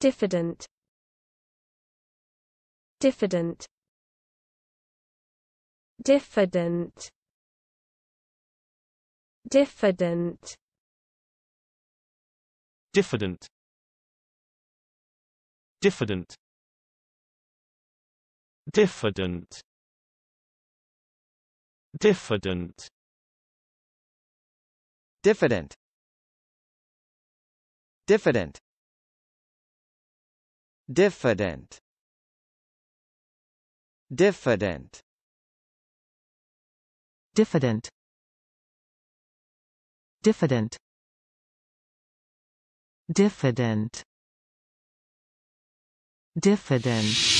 diffident diffident diffident diffident. Diffident. Diffident. Diffident. Diffident. Diffident. Diffident diffident diffident diffident diffident diffident diffident